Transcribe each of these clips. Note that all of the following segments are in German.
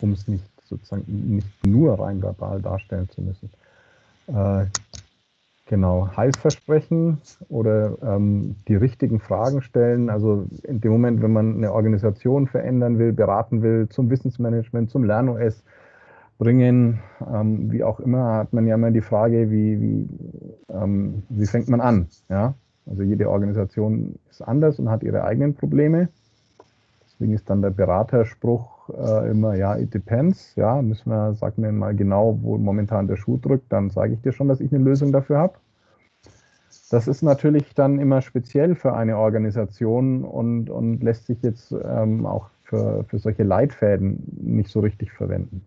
um es nicht sozusagen nicht nur rein verbal darstellen zu müssen. Äh, genau, Heilsversprechen oder ähm, die richtigen Fragen stellen. Also in dem Moment, wenn man eine Organisation verändern will, beraten will, zum Wissensmanagement, zum LernOS bringen, ähm, wie auch immer, hat man ja immer die Frage, wie, wie, ähm, wie fängt man an? Ja? Also jede Organisation ist anders und hat ihre eigenen Probleme. Deswegen ist dann der Beraterspruch äh, immer, ja, it depends. Ja, müssen wir, sag mir mal genau, wo momentan der Schuh drückt, dann sage ich dir schon, dass ich eine Lösung dafür habe. Das ist natürlich dann immer speziell für eine Organisation und, und lässt sich jetzt ähm, auch für, für solche Leitfäden nicht so richtig verwenden.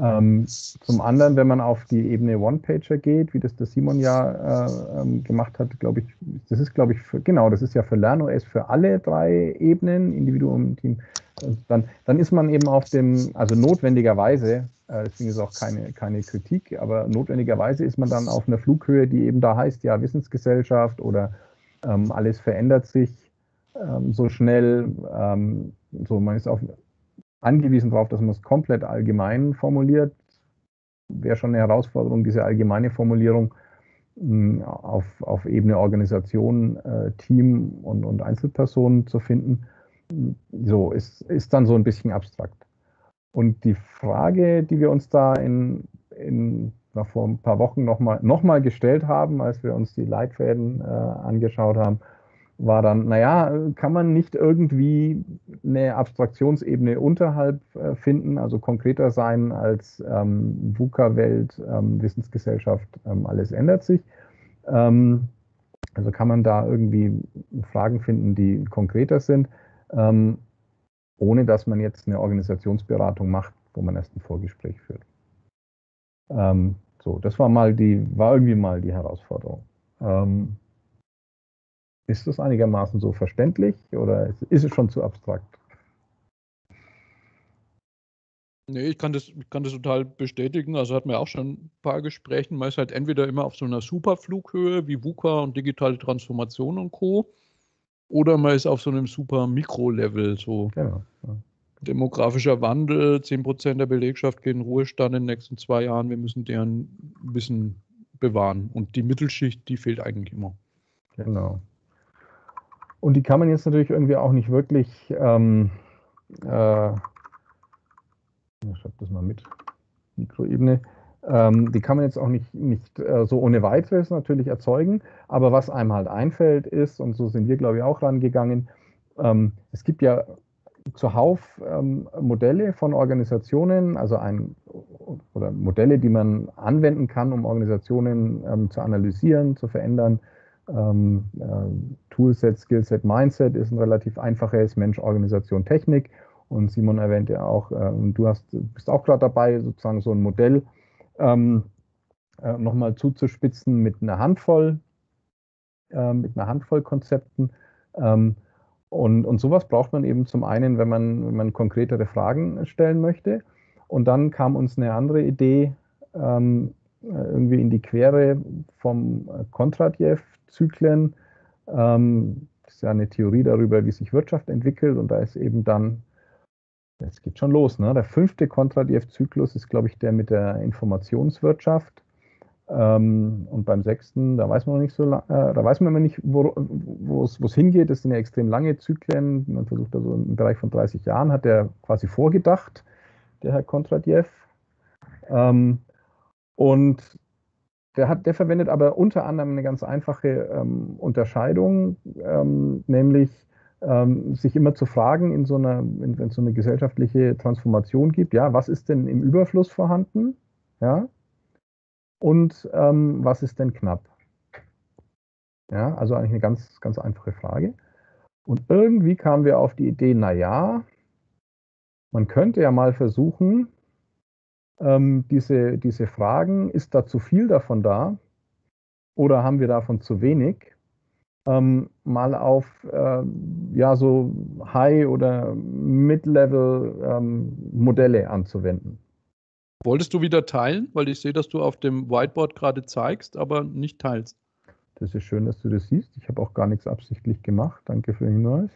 Ähm, zum anderen, wenn man auf die Ebene One-Pager geht, wie das der Simon ja äh, ähm, gemacht hat, glaube ich, das ist, glaube ich, für, genau, das ist ja für LernOS für alle drei Ebenen, Individuum, Team, dann, dann ist man eben auf dem, also notwendigerweise, äh, deswegen ist auch keine, keine Kritik, aber notwendigerweise ist man dann auf einer Flughöhe, die eben da heißt, ja, Wissensgesellschaft oder ähm, alles verändert sich ähm, so schnell, ähm, so man ist auf angewiesen darauf, dass man es komplett allgemein formuliert. Wäre schon eine Herausforderung, diese allgemeine Formulierung hm, auf, auf Ebene Organisation, äh, Team und, und Einzelpersonen zu finden. So, ist, ist dann so ein bisschen abstrakt. Und die Frage, die wir uns da in, in na, vor ein paar Wochen nochmal noch mal gestellt haben, als wir uns die Leitfäden äh, angeschaut haben, war dann, naja, kann man nicht irgendwie eine Abstraktionsebene unterhalb äh, finden, also konkreter sein als ähm, VUCA-Welt, ähm, Wissensgesellschaft, ähm, alles ändert sich. Ähm, also kann man da irgendwie Fragen finden, die konkreter sind, ähm, ohne dass man jetzt eine Organisationsberatung macht, wo man erst ein Vorgespräch führt. Ähm, so, das war mal die, war irgendwie mal die Herausforderung. Ist das einigermaßen so verständlich oder ist es schon zu abstrakt? Nee, ich kann das, ich kann das total bestätigen. Also hatten wir auch schon ein paar Gesprächen. Man ist halt entweder immer auf so einer Superflughöhe wie VUCA und digitale Transformation und Co. Oder man ist auf so einem super Mikro-Level, so genau, demografischer Wandel, 10% der Belegschaft gehen in Ruhestand in den nächsten zwei Jahren. Wir müssen deren Wissen bewahren. Und die Mittelschicht, die fehlt eigentlich immer. Genau. Und die kann man jetzt natürlich irgendwie auch nicht wirklich, ähm, äh, ich schreibe das mal mit, Mikroebene, ähm, die kann man jetzt auch nicht, nicht äh, so ohne weiteres natürlich erzeugen. Aber was einem halt einfällt ist, und so sind wir, glaube ich, auch rangegangen, ähm, es gibt ja zuhauf ähm, Modelle von Organisationen, also ein, oder Modelle, die man anwenden kann, um Organisationen ähm, zu analysieren, zu verändern, ähm, äh, Toolset, Skillset, Mindset ist ein relativ einfaches Mensch, Organisation, Technik. Und Simon erwähnte auch, äh, du hast, bist auch gerade dabei, sozusagen so ein Modell ähm, äh, nochmal zuzuspitzen mit einer Handvoll, äh, mit einer Handvoll Konzepten. Ähm, und, und sowas braucht man eben zum einen, wenn man, wenn man konkretere Fragen stellen möchte. Und dann kam uns eine andere Idee ähm, äh, irgendwie in die Quere vom Kontradjew, Zyklen. Ähm, das ist ja eine Theorie darüber, wie sich Wirtschaft entwickelt und da ist eben dann, es geht schon los, ne? der fünfte Kontradiev-Zyklus ist, glaube ich, der mit der Informationswirtschaft. Ähm, und beim sechsten, da weiß man noch nicht so, äh, da weiß man immer nicht, wo es hingeht. Das sind ja extrem lange Zyklen. Man versucht also im Bereich von 30 Jahren, hat er quasi vorgedacht, der Herr Kontradiev. Ähm, und der, hat, der verwendet aber unter anderem eine ganz einfache ähm, Unterscheidung, ähm, nämlich ähm, sich immer zu fragen, in so einer, wenn es so eine gesellschaftliche Transformation gibt, ja, was ist denn im Überfluss vorhanden? Ja, und ähm, was ist denn knapp? Ja, also eigentlich eine ganz, ganz einfache Frage. Und irgendwie kamen wir auf die Idee, naja, man könnte ja mal versuchen, ähm, diese, diese Fragen, ist da zu viel davon da oder haben wir davon zu wenig, ähm, mal auf äh, ja, so High- oder Mid-Level-Modelle ähm, anzuwenden. Wolltest du wieder teilen? Weil ich sehe, dass du auf dem Whiteboard gerade zeigst, aber nicht teilst. Das ist schön, dass du das siehst. Ich habe auch gar nichts absichtlich gemacht. Danke für den Hinweis.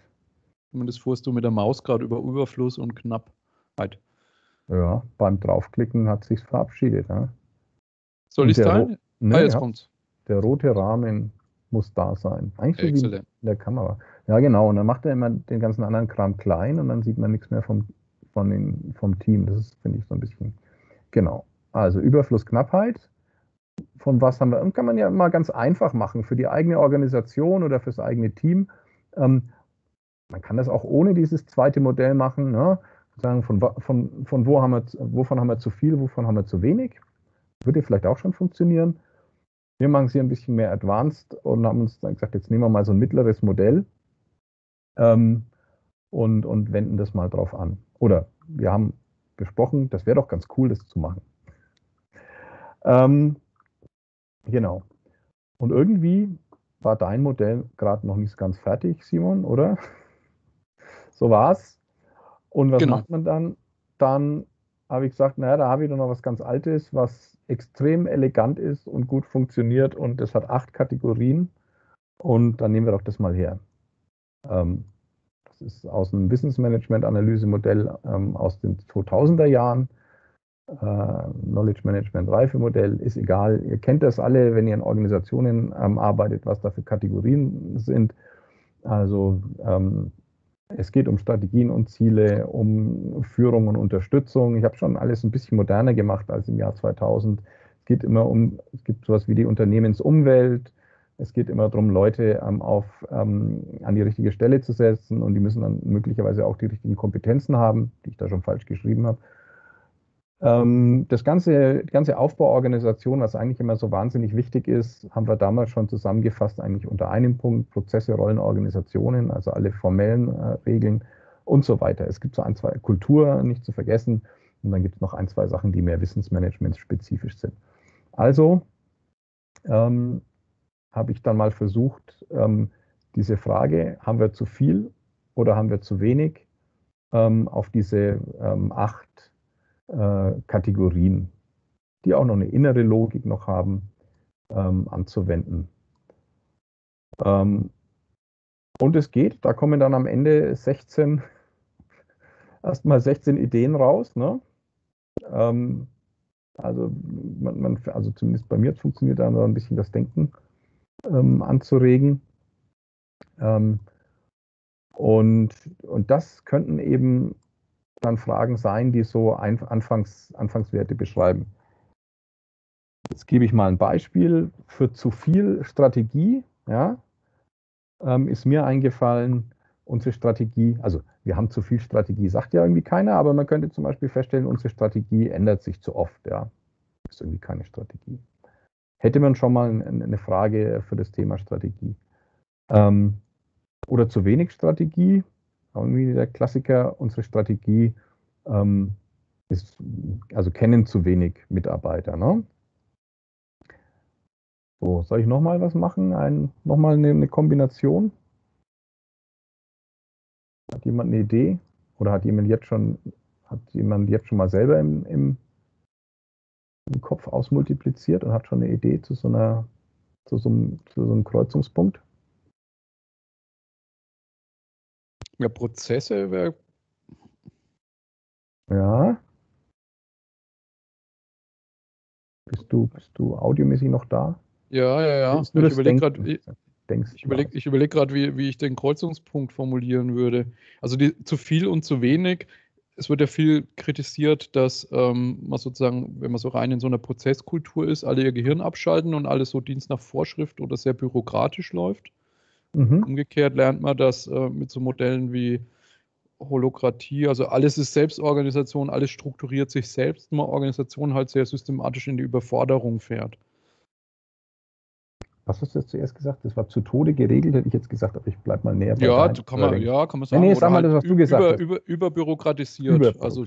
Und das fuhrst du mit der Maus gerade über Überfluss und knapp. Ja, beim Draufklicken hat sich's verabschiedet. Ja. Soll ich teilen? Ro- Ne, ah, jetzt ja, kommt's. der rote Rahmen muss da sein. Eigentlich so wie in der Kamera. Ja, genau. Und dann macht er immer den ganzen anderen Kram klein und dann sieht man nichts mehr vom, von den, vom Team. Das ist, finde ich, so ein bisschen. Genau. Also Überfluss, Knappheit. Von was haben wir? Und kann man ja mal ganz einfach machen für die eigene Organisation oder fürs eigene Team. Ähm, man kann das auch ohne dieses zweite Modell machen. Ne? Sagen, von, von, von wo haben wir, wovon haben wir zu viel, wovon haben wir zu wenig. Würde vielleicht auch schon funktionieren. Wir machen es hier ein bisschen mehr advanced und haben uns dann gesagt, jetzt nehmen wir mal so ein mittleres Modell ähm, und, und wenden das mal drauf an. Oder wir haben besprochen, das wäre doch ganz cool, das zu machen. Ähm, genau. Und irgendwie war dein Modell gerade noch nicht ganz fertig, Simon, oder? So war's. Und was Genau. macht man dann? Dann habe ich gesagt, naja, da habe ich doch noch was ganz Altes, was extrem elegant ist und gut funktioniert und das hat acht Kategorien und dann nehmen wir doch das mal her. Ähm, das ist aus einem Wissensmanagement-Analysemodell ähm, aus den 2000er Jahren. Äh, Knowledge Management Reifemodell ist egal. Ihr kennt das alle, wenn ihr in Organisationen ähm, arbeitet, was da für Kategorien sind. Also ähm, es geht um Strategien und Ziele, um Führung und Unterstützung. Ich habe schon alles ein bisschen moderner gemacht als im Jahr 2000. Es geht immer um, es gibt sowas wie die Unternehmensumwelt. Es geht immer darum, Leute ähm, auf, ähm, an die richtige Stelle zu setzen und die müssen dann möglicherweise auch die richtigen Kompetenzen haben, die ich da schon falsch geschrieben habe. Ähm, das ganze, ganze Aufbauorganisation, was eigentlich immer so wahnsinnig wichtig ist, haben wir damals schon zusammengefasst, eigentlich unter einem Punkt, Prozesse, Rollen, Organisationen, also alle formellen äh, Regeln und so weiter. Es gibt so ein, zwei Kultur nicht zu vergessen und dann gibt es noch ein, zwei Sachen, die mehr wissensmanagementspezifisch sind. Also ähm, habe ich dann mal versucht, ähm, diese Frage, haben wir zu viel oder haben wir zu wenig, ähm, auf diese ähm, acht äh, Kategorien, die auch noch eine innere Logik noch haben, ähm, anzuwenden. Ähm, und es geht, da kommen dann am Ende 16, erstmal 16 Ideen raus. Ne? Ähm, also, man, man, also zumindest bei mir funktioniert da ein bisschen das Denken ähm, anzuregen. Ähm, und, und das könnten eben dann Fragen sein, die so Anfangs, Anfangswerte beschreiben. Jetzt gebe ich mal ein Beispiel. Für zu viel Strategie ja, ähm, ist mir eingefallen, unsere Strategie, also wir haben zu viel Strategie, sagt ja irgendwie keiner, aber man könnte zum Beispiel feststellen, unsere Strategie ändert sich zu oft. Ja. Ist irgendwie keine Strategie. Hätte man schon mal ein, eine Frage für das Thema Strategie. Ähm, oder zu wenig Strategie, irgendwie der Klassiker, unsere Strategie ähm, ist, also kennen zu wenig Mitarbeiter. Ne? So, soll ich nochmal was machen? Ein, nochmal eine, eine Kombination? Hat jemand eine Idee? Oder hat jemand jetzt schon, hat jemand jetzt schon mal selber im, im, im Kopf ausmultipliziert und hat schon eine Idee zu so einer, zu so einem, zu so einem Kreuzungspunkt? Ja, Prozesse wäre Ja. Bist du, bist du audiomäßig noch da? Ja, ja, ja. Ich überlege gerade, ich, Denkst ich überleg, wie, wie ich den Kreuzungspunkt formulieren würde. Also die, zu viel und zu wenig. Es wird ja viel kritisiert, dass ähm, man sozusagen, wenn man so rein in so einer Prozesskultur ist, alle ihr Gehirn abschalten und alles so Dienst nach Vorschrift oder sehr bürokratisch läuft. Mhm. Umgekehrt lernt man das äh, mit so Modellen wie Holokratie, also alles ist Selbstorganisation, alles strukturiert sich selbst, man Organisation halt sehr systematisch in die Überforderung fährt. Was hast du jetzt zuerst gesagt? Das war zu Tode geregelt, hätte ich jetzt gesagt, aber ich bleibe mal näher bei Ja, kann man, ja, kann man Nee, sagen. nee, Oder sag mal halt das, was du gesagt über, hast. Über, überbürokratisiert, Überbürok- also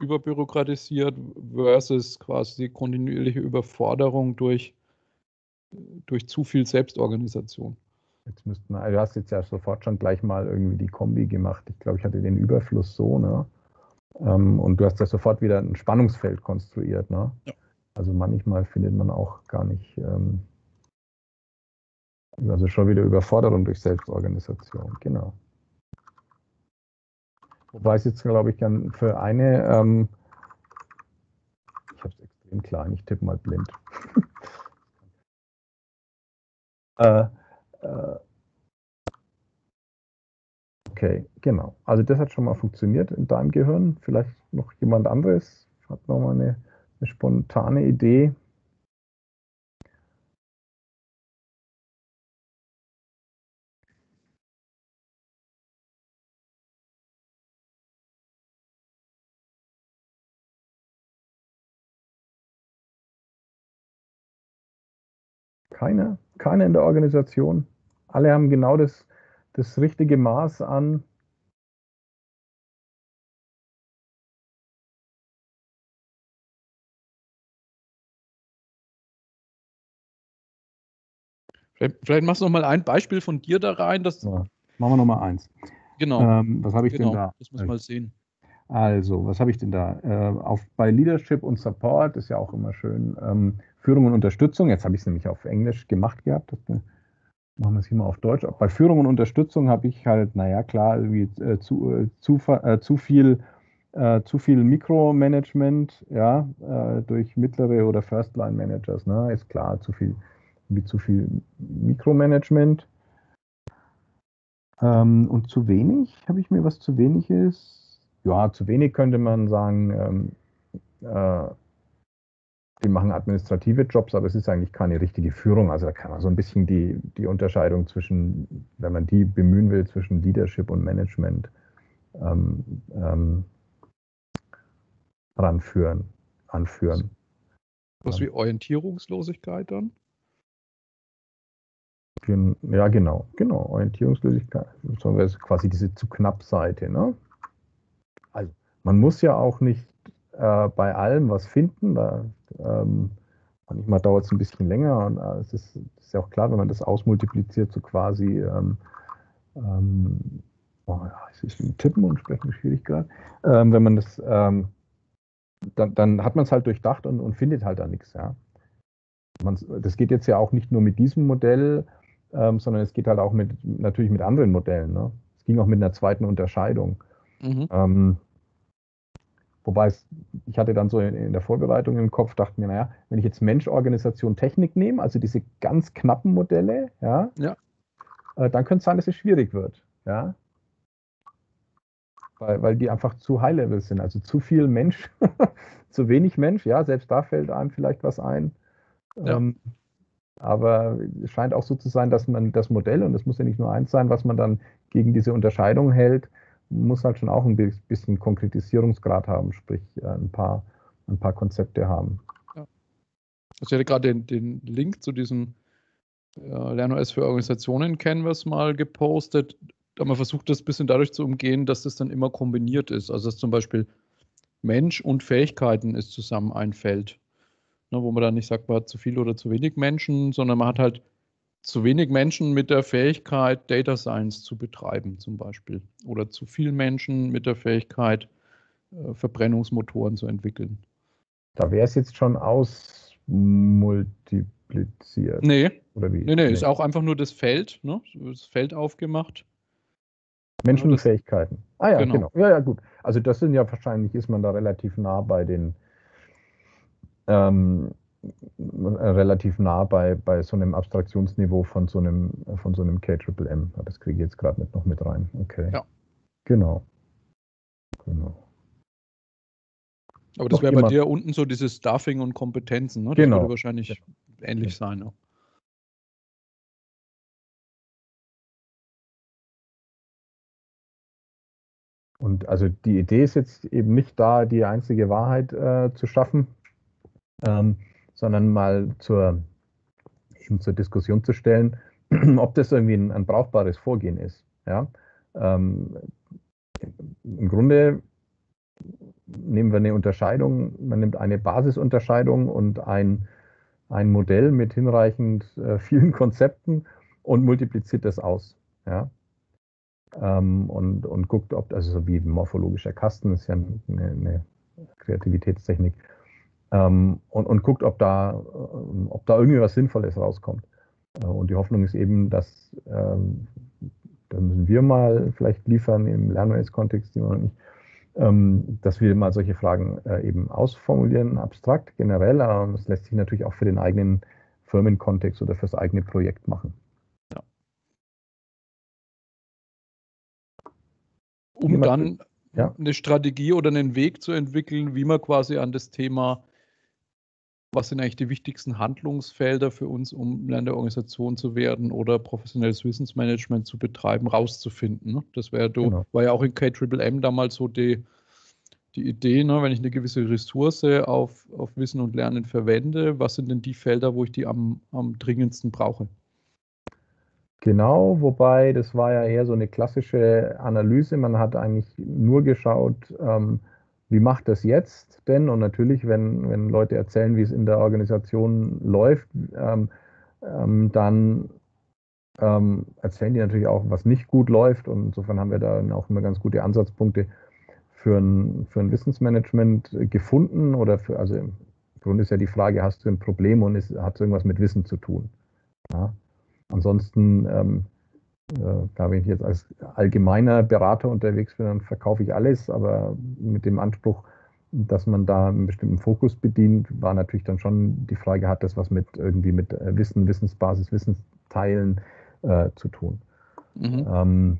überbürokratisiert versus quasi kontinuierliche Überforderung durch, durch zu viel Selbstorganisation. Jetzt müssten wir, du hast jetzt ja sofort schon gleich mal irgendwie die Kombi gemacht. Ich glaube, ich hatte den Überfluss so, ne? Ähm, und du hast ja sofort wieder ein Spannungsfeld konstruiert, ne? Ja. Also manchmal findet man auch gar nicht, ähm, also schon wieder Überforderung durch Selbstorganisation, genau. Wobei es jetzt, glaube ich, dann für eine, ähm, ich habe es extrem klein, ich tippe mal blind. äh, okay, genau. Also das hat schon mal funktioniert in deinem Gehirn. Vielleicht noch jemand anderes hat noch mal eine, eine spontane Idee. Keiner, keiner in der Organisation. Alle haben genau das, das richtige Maß an Vielleicht, vielleicht, machst du noch mal ein Beispiel von dir da rein. Das ja, machen wir noch mal eins. Genau. Ähm, was habe ich genau, denn da? Das muss man mal sehen. Also, was habe ich denn da? Äh, auf, bei Leadership und Support ist ja auch immer schön ähm, Führung und Unterstützung. Jetzt habe ich es nämlich auf Englisch gemacht gehabt. Das, äh, machen wir es hier mal auf Deutsch. Bei Führung und Unterstützung habe ich halt, naja, klar, irgendwie äh, zu, äh, zu, äh, zu viel äh, zu viel Mikromanagement, ja, äh, durch mittlere oder First-Line-Managers, ne, ist klar, zu viel, wie zu viel Mikromanagement. Ähm, und zu wenig, habe ich mir was zu wenig ist? ja, zu wenig könnte man sagen, ähm, äh, die machen administrative Jobs, aber es ist eigentlich keine richtige Führung. Also da kann man so ein bisschen die, die Unterscheidung zwischen, wenn man die bemühen will, zwischen Leadership und Management ähm, ähm, ranführen, anführen. Was wie Orientierungslosigkeit dann? Ja, genau, genau. Orientierungslosigkeit, quasi diese zu knapp Seite. Ne? also man muss ja auch nicht äh, bei allem was finden. Da, ähm, manchmal dauert es ein bisschen länger und äh, es ist, ist, ja auch klar, wenn man das ausmultipliziert, so quasi ähm, ähm, oh ja, es ist Tippen und Sprechen schwierig gerade. Ähm, wenn man das, ähm, dann, dann, hat man es halt durchdacht und, und, findet halt da nichts. Ja. Man, das geht jetzt ja auch nicht nur mit diesem Modell, ähm, sondern es geht halt auch mit natürlich mit anderen Modellen. Ne? Es ging auch mit einer zweiten Unterscheidung. Mhm. Ähm, wobei es, ich hatte dann so in, in, der Vorbereitung im Kopf, dachte mir, naja, wenn ich jetzt Mensch, Organisation, Technik nehme, also diese ganz knappen Modelle, ja, ja. Äh, dann könnte es sein, dass es schwierig wird. Ja. Weil, weil die einfach zu High-Level sind, also zu viel Mensch, zu wenig Mensch, ja, selbst da fällt einem vielleicht was ein. Ja. Ähm, aber es scheint auch so zu sein, dass man das Modell, und es muss ja nicht nur eins sein, was man dann gegen diese Unterscheidung hält, muss halt schon auch ein bisschen Konkretisierungsgrad haben, sprich äh, ein paar, ein paar Konzepte haben. Ja. Also ich hatte gerade den, den Link zu diesem äh, LernOS für Organisationen Canvas mal gepostet. Da wir versucht, das ein bisschen dadurch zu umgehen, dass das dann immer kombiniert ist. Also dass zum Beispiel Mensch und Fähigkeiten ist zusammen ein Feld. Ne, wo man dann nicht sagt, man hat zu viel oder zu wenig Menschen, sondern man hat halt zu wenig Menschen mit der Fähigkeit, Data Science zu betreiben, zum Beispiel. Oder zu viel Menschen mit der Fähigkeit, äh, Verbrennungsmotoren zu entwickeln. Da wäre es jetzt schon ausmultipliziert. Nee. Oder wie? Nee, nee, nee, ist auch einfach nur das Feld, ne? das Feld aufgemacht. Menschen und Fähigkeiten. Ah ja, genau. genau. Ja, ja, gut. Also das sind ja wahrscheinlich, ist man da relativ nah bei den ähm, relativ nah bei, bei so einem Abstraktionsniveau von so einem, von so einem KMM. Das kriege ich jetzt gerade nicht noch mit rein. Okay. Ja. Genau. Genau. Aber das wäre bei dir unten so dieses Staffing und Kompetenzen, ne? Das genau. würde wahrscheinlich ja. ähnlich sein. Ne? Und also die Idee ist jetzt eben nicht da, die einzige Wahrheit äh, zu schaffen, ähm, sondern mal zur, eben zur Diskussion zu stellen, ob das irgendwie ein, ein brauchbares Vorgehen ist. Ja? Ähm, Im Grunde nehmen wir eine Unterscheidung, man nimmt eine Basisunterscheidung und ein, ein Modell mit hinreichend äh, vielen Konzepten und multipliziert das aus. Ja? Ähm, und, und guckt, ob, also so wie morphologischer Kasten ist ja eine, eine Kreativitätstechnik, ähm, und, und guckt, ob da, äh, ob da irgendwie was Sinnvolles rauskommt. Äh, und die Hoffnung ist eben, dass ähm, da müssen wir mal vielleicht liefern im LernOS-Kontext, die wir noch nicht, ähm, dass wir mal solche Fragen äh, eben ausformulieren, abstrakt, generell, aber das lässt sich natürlich auch für den eigenen Firmenkontext oder fürs eigene Projekt machen. Ja. Um dann ja. eine Strategie oder einen Weg zu entwickeln, wie man quasi an das Thema was sind eigentlich die wichtigsten Handlungsfelder für uns, um Lernderorganisation zu werden oder professionelles Wissensmanagement zu betreiben, rauszufinden. Ne? Das wäre genau. war ja auch in KMMM damals so die, die Idee, ne, wenn ich eine gewisse Ressource auf, auf Wissen und Lernen verwende, was sind denn die Felder, wo ich die am, am dringendsten brauche? Genau, wobei das war ja eher so eine klassische Analyse. Man hat eigentlich nur geschaut, ähm, wie macht das jetzt denn? Und natürlich, wenn, wenn Leute erzählen, wie es in der Organisation läuft, ähm, ähm, dann ähm, erzählen die natürlich auch, was nicht gut läuft. Und insofern haben wir da auch immer ganz gute Ansatzpunkte für ein, für ein Wissensmanagement gefunden. Oder für, also im Grunde ist ja die Frage, hast du ein Problem und hat es irgendwas mit Wissen zu tun? Ja? Ansonsten da wenn ich jetzt als allgemeiner Berater unterwegs bin, dann verkaufe ich alles, aber mit dem Anspruch, dass man da einen bestimmten Fokus bedient, war natürlich dann schon die Frage, hat das was mit irgendwie mit äh, Wissen, Wissensbasis, Wissensteilen äh, zu tun. Mhm. Ähm,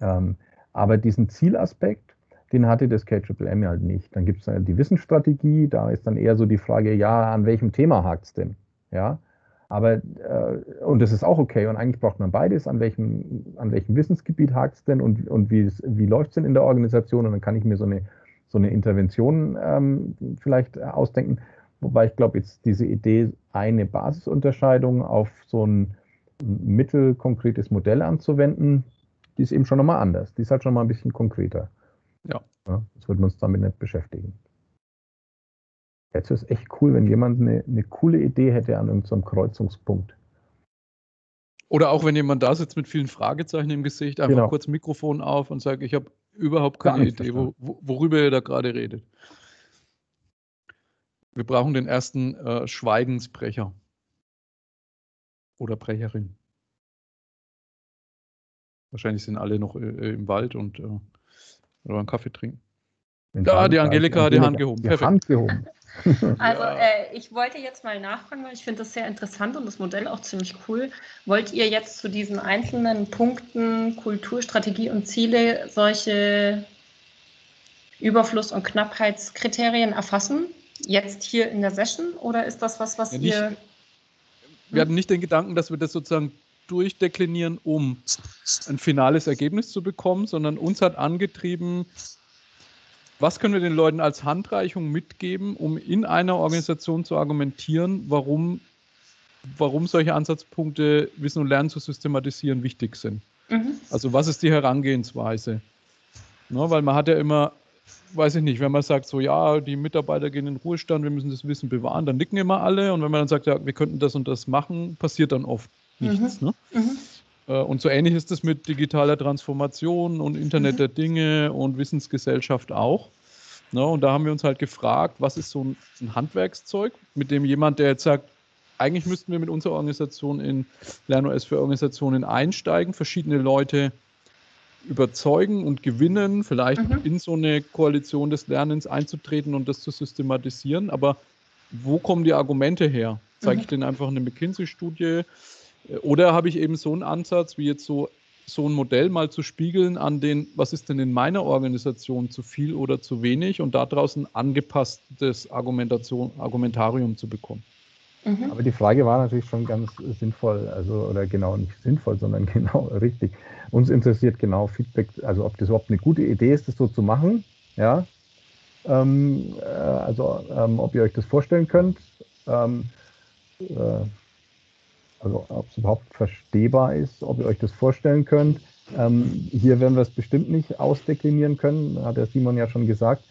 ähm, aber diesen Zielaspekt, den hatte das KMM halt nicht. Dann gibt es die Wissensstrategie, da ist dann eher so die Frage, ja, an welchem Thema hakt es denn? Ja, aber, äh, und das ist auch okay. Und eigentlich braucht man beides. An welchem, an welchem Wissensgebiet hakt es denn und, und wie, wie läuft es denn in der Organisation? Und dann kann ich mir so eine, so eine Intervention ähm, vielleicht ausdenken. Wobei ich glaube, jetzt diese Idee, eine Basisunterscheidung auf so ein mittelkonkretes Modell anzuwenden, die ist eben schon nochmal anders. Die ist halt schon mal ein bisschen konkreter. Ja. ja das würden wir uns damit nicht beschäftigen. Jetzt es echt cool, wenn jemand eine, eine coole Idee hätte an irgendeinem Kreuzungspunkt. Oder auch wenn jemand da sitzt mit vielen Fragezeichen im Gesicht, einfach genau. kurz Mikrofon auf und sagt, ich habe überhaupt keine Idee, wo, worüber ihr da gerade redet. Wir brauchen den ersten äh, Schweigensbrecher. Oder Brecherin. Wahrscheinlich sind alle noch äh, im Wald und äh, einen Kaffee trinken. Ja, die Angelika hat die Hand gehoben. Die Hand gehoben. Also äh, ich wollte jetzt mal nachfragen, weil ich finde das sehr interessant und das Modell auch ziemlich cool. Wollt ihr jetzt zu diesen einzelnen Punkten Kultur, Strategie und Ziele solche Überfluss- und Knappheitskriterien erfassen? Jetzt hier in der Session oder ist das was, was ja, nicht, ihr... Wir hatten nicht den Gedanken, dass wir das sozusagen durchdeklinieren, um ein finales Ergebnis zu bekommen, sondern uns hat angetrieben, was können wir den Leuten als Handreichung mitgeben, um in einer Organisation zu argumentieren, warum, warum solche Ansatzpunkte, Wissen und Lernen zu systematisieren, wichtig sind? Mhm. Also was ist die Herangehensweise? Ne, weil man hat ja immer, weiß ich nicht, wenn man sagt, so ja, die Mitarbeiter gehen in den Ruhestand, wir müssen das Wissen bewahren, dann nicken immer alle. Und wenn man dann sagt, ja, wir könnten das und das machen, passiert dann oft nichts. Mhm. Ne? Mhm. Äh, und so ähnlich ist es mit digitaler Transformation und Internet mhm. der Dinge und Wissensgesellschaft auch. Ne, und da haben wir uns halt gefragt, was ist so ein, ein, Handwerkszeug, mit dem jemand, der jetzt sagt, eigentlich müssten wir mit unserer Organisation in LernOS für Organisationen einsteigen, verschiedene Leute überzeugen und gewinnen, vielleicht mhm. in so eine Koalition des Lernens einzutreten und das zu systematisieren. Aber wo kommen die Argumente her? Zeige mhm. ich denen einfach eine McKinsey-Studie? Oder habe ich eben so einen Ansatz, wie jetzt so, so ein Modell mal zu spiegeln an den, was ist denn in meiner Organisation zu viel oder zu wenig und daraus ein angepasstes Argumentation, Argumentarium zu bekommen. Mhm. Aber die Frage war natürlich schon ganz sinnvoll, also oder genau nicht sinnvoll, sondern genau richtig. Uns interessiert genau Feedback, also ob das überhaupt eine gute Idee ist, das so zu machen, ja. Ähm, äh, also ähm, ob ihr euch das vorstellen könnt. Ähm, äh, also ob es überhaupt verstehbar ist, ob ihr euch das vorstellen könnt. Ähm, hier werden wir es bestimmt nicht ausdeklinieren können, hat der Simon ja schon gesagt.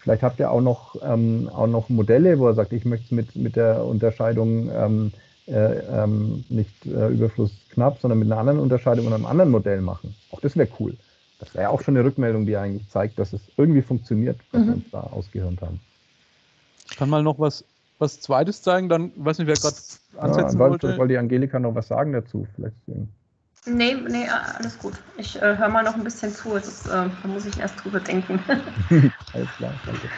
Vielleicht habt ihr auch noch, ähm, auch noch Modelle, wo er sagt, ich möchte es mit, mit der Unterscheidung ähm, äh, ähm, nicht äh, Überfluss knapp, sondern mit einer anderen Unterscheidung und einem anderen Modell machen. Auch das wäre cool. Das wäre ja auch schon eine Rückmeldung, die eigentlich zeigt, dass es irgendwie funktioniert, was mhm. wir uns da ausgehört haben. Ich kann mal noch was was Zweites zeigen, dann weiß nicht, wer gerade ansetzen ja, wollte. Wollte die Angelika noch was sagen dazu? Vielleicht. Nee, nee, alles gut. Ich äh, höre mal noch ein bisschen zu. Ist, äh, da muss ich erst drüber denken. alles klar, danke.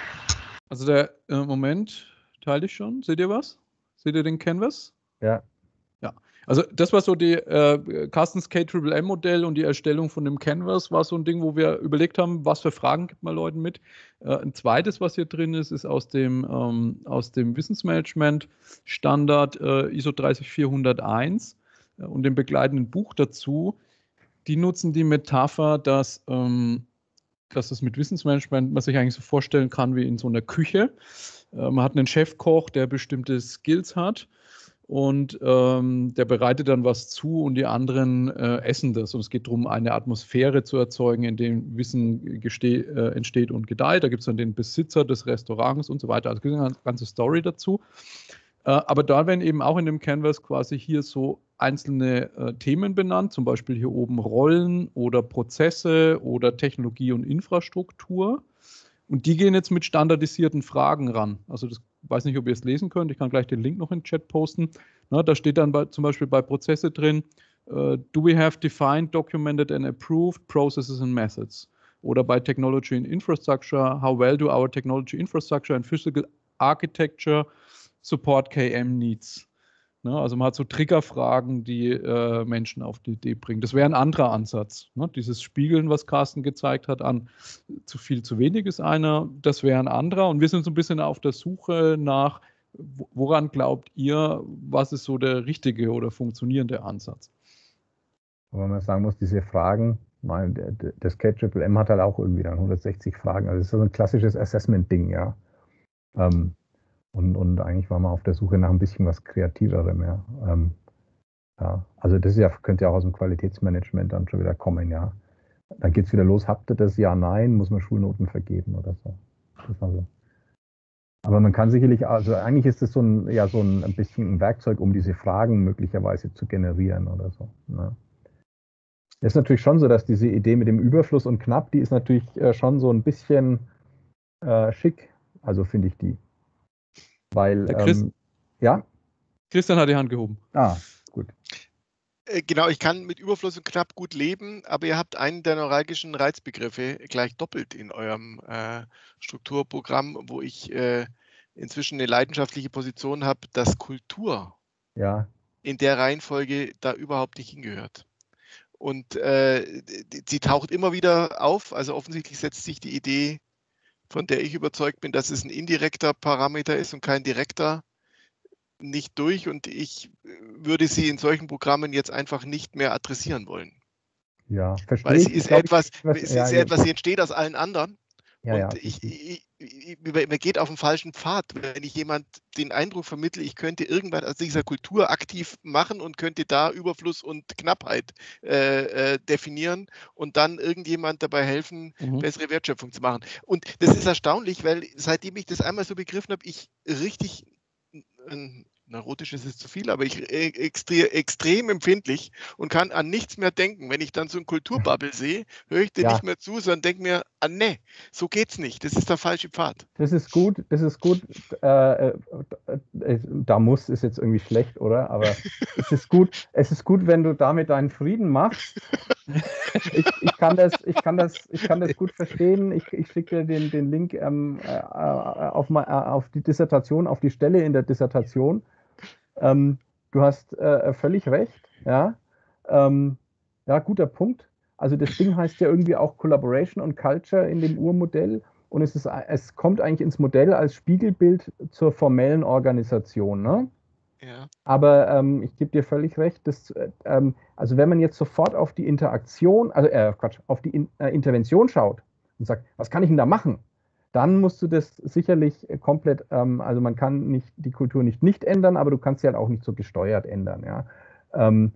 Also der äh, Moment teile ich schon. Seht ihr was? Seht ihr den Canvas? Ja. Also das war so die äh, Carstens K-Triple-M Modell und die Erstellung von dem Canvas war so ein Ding, wo wir überlegt haben, was für Fragen gibt man Leuten mit. Äh, ein zweites, was hier drin ist, ist aus dem, ähm, aus dem Wissensmanagement Standard äh, ISO 30401 äh, und dem begleitenden Buch dazu. Die nutzen die Metapher, dass ähm, dass es mit Wissensmanagement man sich eigentlich so vorstellen kann wie in so einer Küche. Äh, man hat einen Chefkoch, der bestimmte Skills hat und ähm, der bereitet dann was zu und die anderen äh, essen das. Und es geht darum, eine Atmosphäre zu erzeugen, in der Wissen äh, entsteht und gedeiht. Da gibt es dann den Besitzer des Restaurants und so weiter. Also es gibt eine ganze Story dazu. Äh, aber da werden eben auch in dem Canvas quasi hier so einzelne äh, Themen benannt, zum Beispiel hier oben Rollen oder Prozesse oder Technologie und Infrastruktur. Und die gehen jetzt mit standardisierten Fragen ran. Also das weiß nicht, ob ihr es lesen könnt. Ich kann gleich den Link noch in den Chat posten. Na, da steht dann bei, zum Beispiel bei Prozesse drin, uh, do we have defined, documented and approved processes and methods? Oder bei Technology and Infrastructure, how well do our technology infrastructure and physical architecture support KM needs? Ne? Also man hat so Triggerfragen, die äh, Menschen auf die Idee bringen. Das wäre ein anderer Ansatz. Ne? Dieses Spiegeln, was Carsten gezeigt hat, an zu viel, zu wenig ist einer, das wäre ein anderer. Und wir sind so ein bisschen auf der Suche nach, woran glaubt ihr, was ist so der richtige oder funktionierende Ansatz? Wenn man sagen muss, diese Fragen, das K-Triple-M hat halt auch irgendwie dann 160 Fragen. Also das ist so ein klassisches Assessment-Ding, ja. Ähm, und, und eigentlich war man auf der Suche nach ein bisschen was Kreativerem, ja. Ähm, ja. Also das ja, könnte ja auch aus dem Qualitätsmanagement dann schon wieder kommen, ja. Dann geht es wieder los, habt ihr das? Ja, nein, muss man Schulnoten vergeben oder so. Das war so. Aber man kann sicherlich, also eigentlich ist das so ein, ja, so ein, ein bisschen ein Werkzeug, um diese Fragen möglicherweise zu generieren oder so. Ne? Es ist natürlich schon so, dass diese Idee mit dem Überfluss und knapp, die ist natürlich äh, schon so ein bisschen äh, schick. Also finde ich die. Weil, Christ, ähm, ja? Christian hat die Hand gehoben. Ah, gut. Äh, genau, ich kann mit Überfluss und knapp gut leben, aber ihr habt einen der neuralgischen Reizbegriffe gleich doppelt in eurem äh, Strukturprogramm, wo ich äh, inzwischen eine leidenschaftliche Position habe, dass Kultur ja. in der Reihenfolge da überhaupt nicht hingehört. Und äh, sie taucht immer wieder auf, also offensichtlich setzt sich die Idee von der ich überzeugt bin, dass es ein indirekter Parameter ist und kein direkter, nicht durch. Und ich äh, würde sie in solchen Programmen jetzt einfach nicht mehr adressieren wollen. Ja, verstehe. Weil sie ist etwas, was, ja, ist ja. etwas, sie entsteht aus allen anderen. Ja, und ja. Ich, ich, ich, man geht auf den falschen Pfad, wenn ich jemand den Eindruck vermittle, ich könnte irgendwas aus dieser Kultur aktiv machen und könnte da Überfluss und Knappheit äh, äh, definieren und dann irgendjemand dabei helfen, mhm. bessere Wertschöpfung zu machen. Und das ist erstaunlich, weil seitdem ich das einmal so begriffen habe, ich richtig neurotisch ist es zu viel, aber ich äh, extrem, extrem empfindlich und kann an nichts mehr denken. Wenn ich dann so ein Kulturbubble sehe, höre ich dir ja. nicht mehr zu, sondern denke mir, ah ne, so geht's nicht. Das ist der falsche Pfad. Das ist gut, das ist gut. Äh, äh, äh da muss ist jetzt irgendwie schlecht, oder? Aber es ist gut, es ist gut, wenn du damit deinen Frieden machst. Ich, ich, kann, das, ich, kann, das, ich kann das gut verstehen. Ich, ich schicke dir den, den Link ähm, äh, äh auf, auf die Dissertation, auf die Stelle in der Dissertation. Ähm, du hast äh, völlig recht, ja. Ähm, ja, guter Punkt. Also das Ding heißt ja irgendwie auch Collaboration und Culture in dem Urmodell und es, ist, es kommt eigentlich ins Modell als Spiegelbild zur formellen Organisation. Ne? Ja. Aber ähm, ich gebe dir völlig recht, dass, ähm, also wenn man jetzt sofort auf die Interaktion, also äh, Quatsch, auf die In äh, Intervention schaut und sagt, was kann ich denn da machen? Dann musst du das sicherlich komplett, ähm, also man kann nicht die Kultur nicht nicht ändern, aber du kannst sie halt auch nicht so gesteuert ändern, ja. Ähm,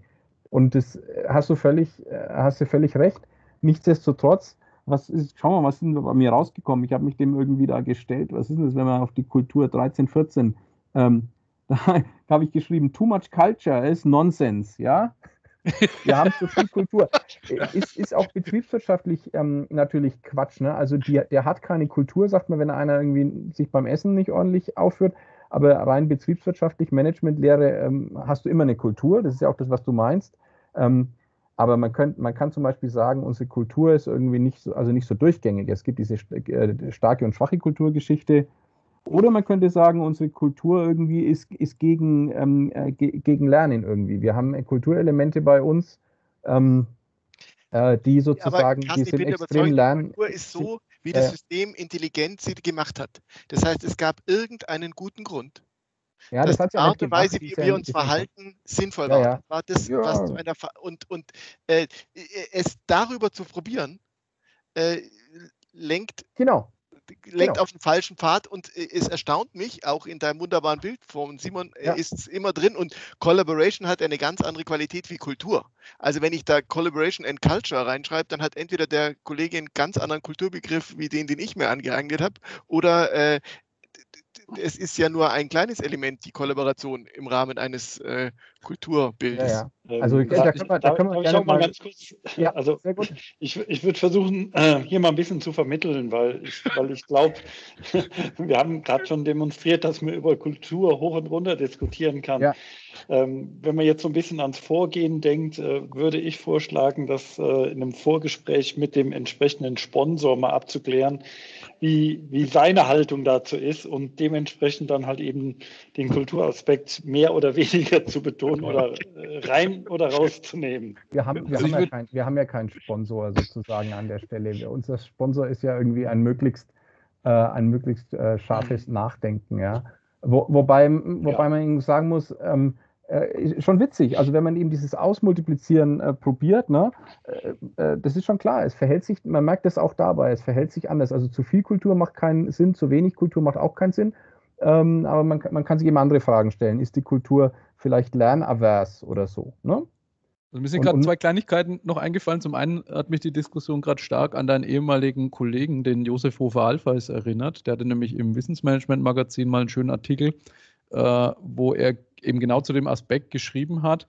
und das hast du völlig, äh, hast du völlig recht. Nichtsdestotrotz, was ist, schauen wir mal, was ist denn bei mir rausgekommen? Ich habe mich dem irgendwie da gestellt. Was ist denn das, wenn man auf die Kultur 13, 14, ähm, da habe ich geschrieben, too much culture is nonsense, ja. Wir haben zu viel Kultur. Ist, ist auch betriebswirtschaftlich ähm, natürlich Quatsch. Ne? Also die, der hat keine Kultur, sagt man, wenn einer irgendwie sich beim Essen nicht ordentlich aufführt. Aber rein betriebswirtschaftlich, Managementlehre, ähm, hast du immer eine Kultur. Das ist ja auch das, was du meinst. Ähm, Aber man, könnt, man kann zum Beispiel sagen, unsere Kultur ist irgendwie nicht so, also nicht so durchgängig. Es gibt diese äh, starke und schwache Kulturgeschichte. Oder man könnte sagen, unsere Kultur irgendwie ist, ist gegen, ähm, äh, gegen Lernen irgendwie. Wir haben Kulturelemente bei uns, ähm, äh, die sozusagen, ja, die sind extrem lernen. Die Kultur ist so, wie das System intelligent sie gemacht hat. Das heißt, es gab irgendeinen guten Grund, ja, das, das die Art und Weise, wie wir uns verhalten, sinnvoll war. Ja, war das, ja. was zu einer und und äh, es darüber zu probieren, äh, lenkt genau lenkt genau. auf den falschen Pfad und äh, es erstaunt mich, auch in deinem wunderbaren Bild von Simon äh, ja. ist es immer drin und Collaboration hat eine ganz andere Qualität wie Kultur. Also wenn ich da Collaboration and Culture reinschreibe, dann hat entweder der Kollege einen ganz anderen Kulturbegriff wie den, den ich mir angeeignet habe, oder äh, es ist ja nur ein kleines Element, die Kollaboration im Rahmen eines äh, Kulturbildes. Ja, ja. Also ähm, da, können wir, da können wir gerne mal, mal ganz kurz, ja, also ich, ich würde versuchen, äh, hier mal ein bisschen zu vermitteln, weil ich, weil ich glaube, wir haben gerade schon demonstriert, dass man über Kultur hoch und runter diskutieren kann. Ja. Ähm, wenn man jetzt so ein bisschen ans Vorgehen denkt, äh, würde ich vorschlagen, das äh, in einem Vorgespräch mit dem entsprechenden Sponsor mal abzuklären, wie, wie seine Haltung dazu ist und dementsprechend dann halt eben den Kulturaspekt mehr oder weniger zu betonen oder äh, rein oder rauszunehmen. Wir haben, wir, also haben ja kein, wir haben ja keinen Sponsor sozusagen an der Stelle. Unser Sponsor ist ja irgendwie ein möglichst, äh, ein möglichst äh, scharfes Nachdenken. Ja? Wo, wobei wobei ja. man sagen muss, ähm, äh, schon witzig. Also wenn man eben dieses Ausmultiplizieren äh, probiert, ne, äh, äh, das ist schon klar. Es verhält sich, man merkt das auch dabei, es verhält sich anders. Also zu viel Kultur macht keinen Sinn, zu wenig Kultur macht auch keinen Sinn. Ähm, aber man, man kann sich eben andere Fragen stellen. Ist die Kultur vielleicht lernavers oder so? Ne? Also mir sind gerade zwei Kleinigkeiten noch eingefallen. Zum einen hat mich die Diskussion gerade stark an deinen ehemaligen Kollegen, den Josef Hofer Alpheis, erinnert. Der hatte nämlich im Wissensmanagement-Magazin mal einen schönen Artikel, äh, wo er eben genau zu dem Aspekt geschrieben hat,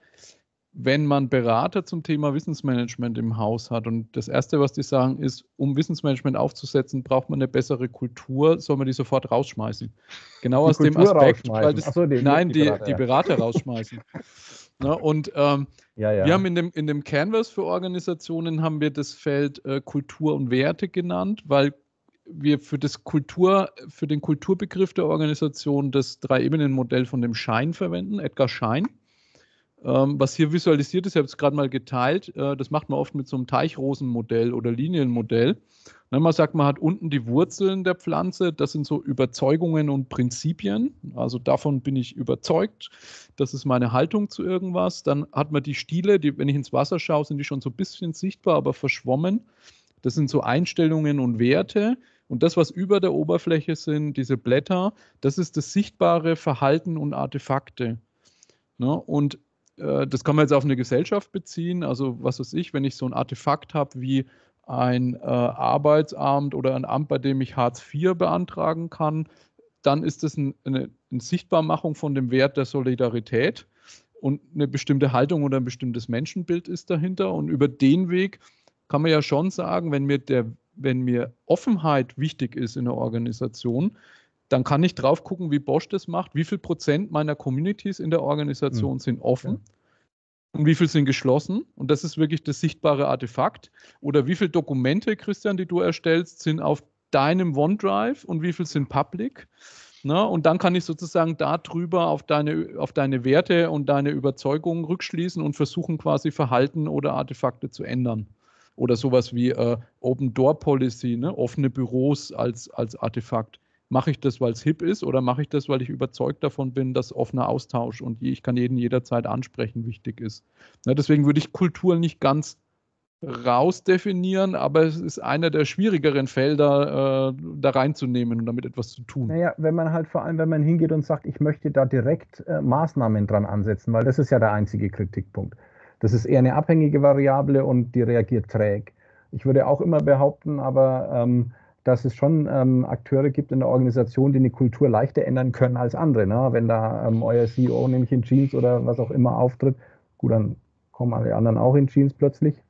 wenn man Berater zum Thema Wissensmanagement im Haus hat und das Erste, was die sagen, ist, um Wissensmanagement aufzusetzen, braucht man eine bessere Kultur, soll man die sofort rausschmeißen. Genau die aus Kultur dem Aspekt, weil das, so, die, nein, die, die, Berater, die Berater rausschmeißen. Na, ne, und ähm, ja, ja. wir haben in dem, in dem Canvas für Organisationen haben wir das Feld äh, Kultur und Werte genannt, weil wir für das Kultur, für den Kulturbegriff der Organisation das Drei-Ebenen-Modell von dem Schein verwenden, Edgar Schein. Ähm, was hier visualisiert ist, ich habe es gerade mal geteilt, äh, das macht man oft mit so einem Teichrosenmodell oder Linienmodell. Ne, man sagt, man hat unten die Wurzeln der Pflanze, das sind so Überzeugungen und Prinzipien. Also davon bin ich überzeugt, das ist meine Haltung zu irgendwas. Dann hat man die Stiele, die, wenn ich ins Wasser schaue, sind die schon so ein bisschen sichtbar, aber verschwommen. Das sind so Einstellungen und Werte. Und das, was über der Oberfläche sind, diese Blätter, das ist das sichtbare Verhalten und Artefakte. Ne? Und äh, das kann man jetzt auf eine Gesellschaft beziehen. Also, was weiß ich, wenn ich so ein Artefakt habe wie ein äh, Arbeitsamt oder ein Amt, bei dem ich Hartz IV beantragen kann, dann ist das ein, eine, eine Sichtbarmachung von dem Wert der Solidarität und eine bestimmte Haltung oder ein bestimmtes Menschenbild ist dahinter. Und über den Weg kann man ja schon sagen, wenn mir der wenn mir Offenheit wichtig ist in der Organisation, dann kann ich drauf gucken, wie Bosch das macht, wie viel Prozent meiner Communities in der Organisation mhm. sind offen ja. und wie viel sind geschlossen. Und das ist wirklich das sichtbare Artefakt. Oder wie viele Dokumente, Christian, die du erstellst, sind auf deinem OneDrive und wie viel sind public. Na, ne? und dann kann ich sozusagen darüber auf deine, auf deine Werte und deine Überzeugungen rückschließen und versuchen quasi Verhalten oder Artefakte zu ändern. Oder sowas wie äh, Open Door Policy, ne? offene Büros als, als Artefakt. Mache ich das, weil es hip ist oder mache ich das, weil ich überzeugt davon bin, dass offener Austausch und ich kann jeden jederzeit ansprechen wichtig ist. Ja, deswegen würde ich Kultur nicht ganz rausdefinieren, aber es ist einer der schwierigeren Felder, äh, da reinzunehmen und damit etwas zu tun. Naja, wenn man halt vor allem, wenn man hingeht und sagt, ich möchte da direkt äh, Maßnahmen dran ansetzen, weil das ist ja der einzige Kritikpunkt. Das ist eher eine abhängige Variable und die reagiert träg. Ich würde auch immer behaupten, aber ähm, dass es schon ähm, Akteure gibt in der Organisation, die eine Kultur leichter ändern können als andere. Ne? Wenn da ähm, euer CEO nämlich in Jeans oder was auch immer auftritt, gut, dann kommen alle anderen auch in Jeans plötzlich.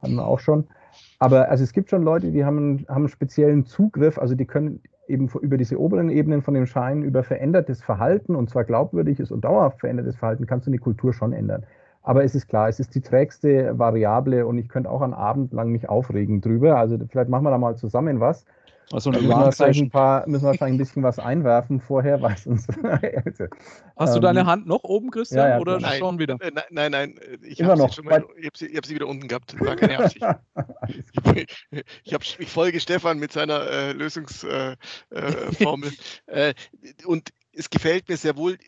Hatten wir auch schon. Aber also es gibt schon Leute, die haben, haben einen speziellen Zugriff, also die können eben über diese oberen Ebenen von dem Schein über verändertes Verhalten, und zwar glaubwürdiges und dauerhaft verändertes Verhalten, kannst du eine Kultur schon ändern. Aber es ist klar, es ist die trägste Variable und ich könnte auch einen Abend lang mich aufregen drüber. Also vielleicht machen wir da mal zusammen was. Also eine müssen, wir wahrscheinlich ein paar, müssen wir wahrscheinlich ein bisschen was einwerfen vorher, weil sonst. Hast du ähm, deine Hand noch oben, Christian, ja, ja, oder nein, schon wieder? Nein, nein, nein ich habe sie, mal, ich hab sie, hab sie wieder unten gehabt. War keine Absicht. ich, hab, ich folge Stefan mit seiner äh, Lösungsformel. Äh, äh, und es gefällt mir sehr wohl,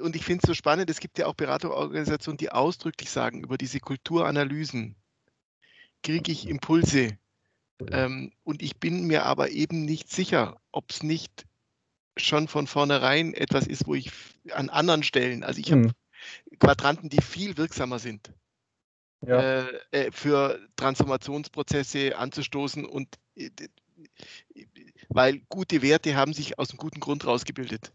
und ich finde es so spannend, es gibt ja auch Beratungsorganisationen, die ausdrücklich sagen, über diese Kulturanalysen kriege ich Impulse. Ähm, und ich bin mir aber eben nicht sicher, ob es nicht schon von vornherein etwas ist, wo ich an anderen Stellen, also ich habe hm. Quadranten, die viel wirksamer sind, ja. äh, äh, für Transformationsprozesse anzustoßen und äh, weil gute Werte haben sich aus einem guten Grund rausgebildet.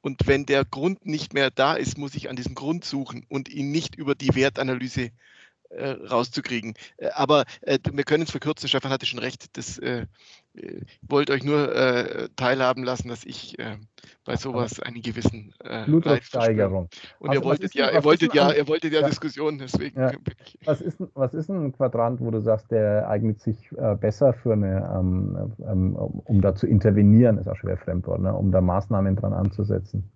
Und wenn der Grund nicht mehr da ist, muss ich an diesem Grund suchen und ihn nicht über die Wertanalyse äh, rauszukriegen. Äh, aber äh, wir können es verkürzen, Stefan hatte schon recht. Das äh, äh wollte euch nur äh, teilhaben lassen, dass ich äh, bei sowas einen gewissen äh. Und also, ihr wolltet ja, ihr wolltet ja, ihr wolltet ja, ja Diskussionen, deswegen. Ja. Was, ist, was ist ein Quadrant, wo du sagst, der eignet sich besser für eine, ähm, ähm, um da zu intervenieren, ist auch schwer Fremdwort, ne? um da Maßnahmen dran anzusetzen?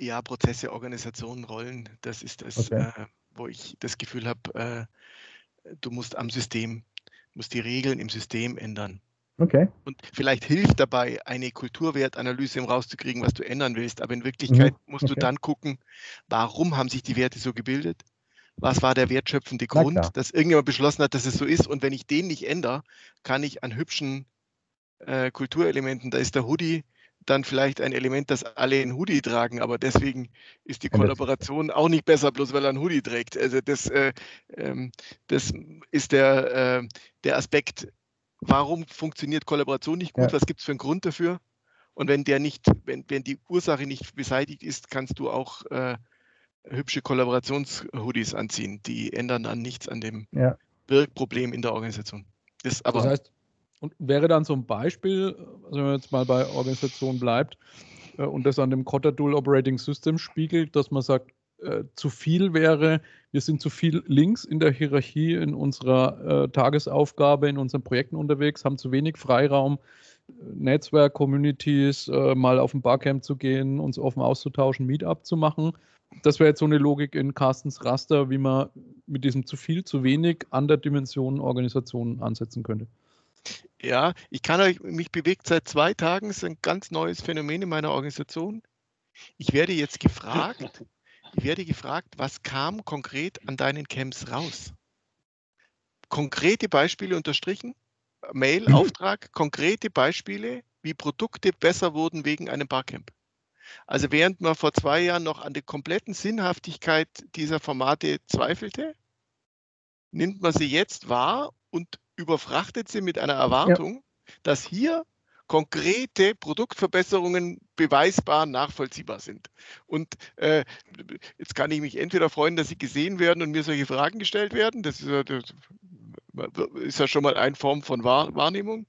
Ja, Prozesse, Organisationen, Rollen, das ist das. Okay wo ich das Gefühl habe, äh, du musst am System, musst die Regeln im System ändern. Okay. Und vielleicht hilft dabei, eine Kulturwertanalyse rauszukriegen, was du ändern willst. Aber in Wirklichkeit mhm. musst okay. du dann gucken, warum haben sich die Werte so gebildet? Was war der wertschöpfende Grund, dass irgendjemand beschlossen hat, dass es so ist? Und wenn ich den nicht ändere, kann ich an hübschen äh, Kulturelementen, da ist der Hoodie, dann vielleicht ein Element, dass alle einen Hoodie tragen, aber deswegen ist die Kollaboration auch nicht besser, bloß weil er einen Hoodie trägt. Also das, äh, äh, das ist der, äh, der Aspekt, warum funktioniert Kollaboration nicht gut, ja. was gibt es für einen Grund dafür? Und wenn der nicht, wenn, wenn die Ursache nicht beseitigt ist, kannst du auch äh, hübsche Kollaborationshoodies anziehen. Die ändern dann nichts an dem ja. Wirkproblem in der Organisation. Das, aber, das heißt, und wäre dann so ein Beispiel, also wenn man jetzt mal bei Organisation bleibt äh, und das an dem Cotter Dual Operating System spiegelt, dass man sagt, äh, zu viel wäre, wir sind zu viel links in der Hierarchie in unserer äh, Tagesaufgabe, in unseren Projekten unterwegs, haben zu wenig Freiraum, äh, Netzwerk, Communities, äh, mal auf ein Barcamp zu gehen, uns offen auszutauschen, Meetup zu machen. Das wäre jetzt so eine Logik in Carstens Raster, wie man mit diesem zu viel, zu wenig an der Dimension Organisation ansetzen könnte. Ja, ich kann euch, mich bewegt seit zwei Tagen, ist ein ganz neues Phänomen in meiner Organisation. Ich werde jetzt gefragt, ich werde gefragt, was kam konkret an deinen Camps raus? Konkrete Beispiele unterstrichen, Mail, mhm. Auftrag, konkrete Beispiele, wie Produkte besser wurden wegen einem Barcamp. Also während man vor zwei Jahren noch an der kompletten Sinnhaftigkeit dieser Formate zweifelte, nimmt man sie jetzt wahr und überfrachtet sie mit einer Erwartung, ja. dass hier konkrete Produktverbesserungen beweisbar nachvollziehbar sind. Und äh, jetzt kann ich mich entweder freuen, dass sie gesehen werden und mir solche Fragen gestellt werden. Das ist ja, das ist ja schon mal eine Form von Wahr Wahrnehmung.